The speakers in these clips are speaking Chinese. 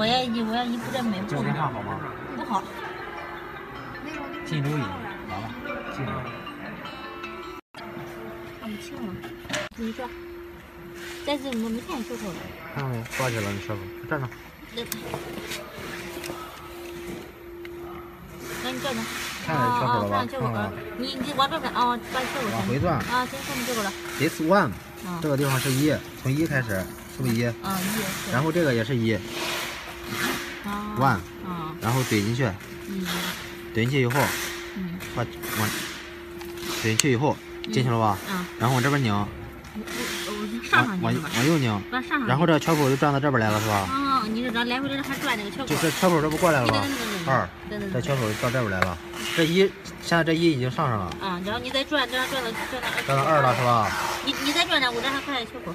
我要一我要一不这美这个电话好吗？不好。进录音，完了，进了。看不清了，你说，但是我没看见缺口了。看到没？挂起了，你车口，站着。那，你站着。看见缺口了吧？看见缺口了。你你往这边啊，把缺口往回转。啊，先看见缺口了。This one，这个地方是一，从一开始，是不是一？啊，一。然后这个也是一。啊。然后怼进去。嗯。怼进去以后，嗯，把往怼进去以后进去了吧？嗯。然后往这边拧。上上往往右拧。然后这个缺口就转到这边来了，是吧？啊，你这这来回这还转那个缺口。就这缺口这不过来了吗？二。这缺口到这边来了。这一现在这一已经上上了。啊，然后你再转，这样转到转到二。转到二了是吧？你你再转点，我这还看见缺口。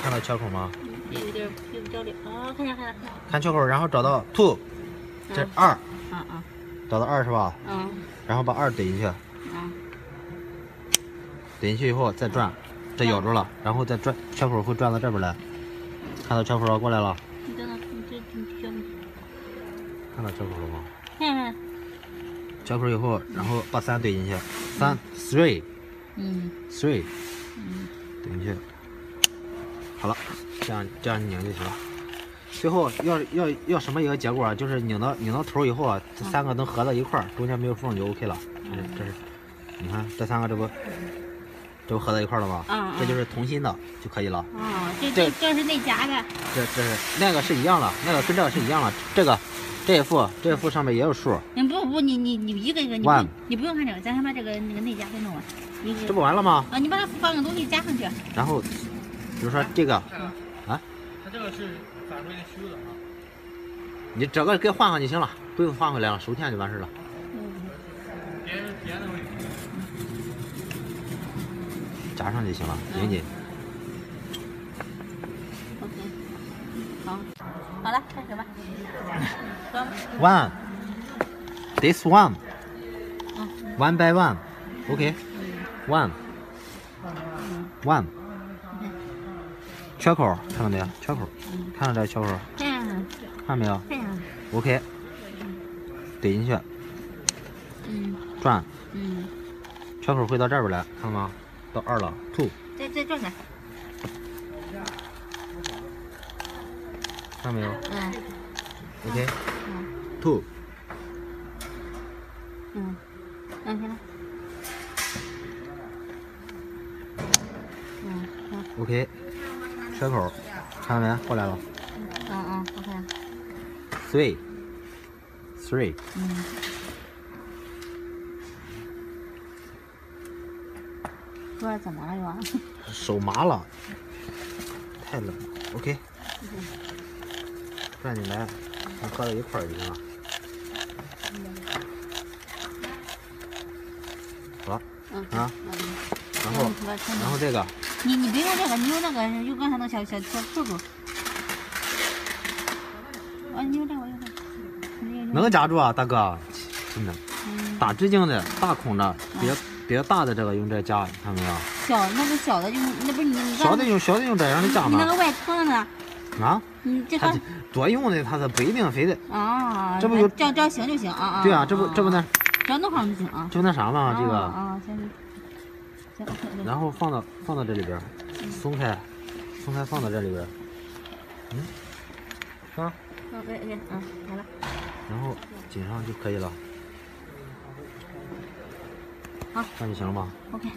看到缺口吗？有点有点焦虑啊，看见看见。看缺口，然后找到 two，这二。啊啊。找到二是吧？嗯。然后把二怼进去。嗯。怼进去以后再转，这咬住了，然后再转，缺口会转到这边来。看到缺口了，过来了。你等等，你这你这。看到缺口了吗？看见。缺口以后，然后把三怼进去，三 three。嗯。three。嗯。怼进去。好了，这样这样拧就行了。最后要要要什么一个结果啊？就是拧到拧到头以后啊，这三个能合到一块儿，中间没有缝就 OK 了。这是这是，你看这三个这不这不合到一块儿了吗？啊这就是同心的就可以了。啊，这这这是内夹的。这这是那个是一样的，那个跟这个是一样的。这个这一副这一副上面也有数。嗯不不，你你你一个一个，你不你不用看这个，咱先把这个那个内夹给弄完。这不完了吗？啊，你把它放个东西加上去。然后，比如说这个，啊。它这个是。反正也修的啊，你这个给换上就行了，不用换回来了，收钱就完事了。嗯，别别的问题。加上就行了，拧紧。OK，好，好了，开始吧。One, this one, one by one, OK, one, one. 缺口看到没有？缺口，看到这个缺口？看，看没有？看。OK，怼进去，嗯，转，嗯，缺口会到这边来，看到吗？到二了，two。再再转转。看到没有？嗯。OK。嗯。two。嗯。OK。缺口，看到没？过来了。嗯嗯，OK。Three。Three。嗯。哥怎么了又？手麻了，太冷了。OK。转进来，合到一块儿就行了。好了。嗯。啊。然后，然后这个。你你别用这个，你用那个用刚才那小小小柱柱。啊，你用这个，用这个。能夹住啊，大哥，真的。大直径的、大孔的，比较比较大的这个用这夹，看到没有？小那个小的用，那不是你小的用小的用这样的夹吗？你那个外壳呢？啊？你这个多用的，它是不一定非得。啊。这不就这样这样行就行啊啊。对啊，这不这不那。只要弄好就行啊。就那啥嘛，这个。啊，行行。然后放到放到这里边，松开，松开放到这里边，嗯，啊，OK OK，嗯，好了。然后紧上就可以了。好，这样就行了吧？OK。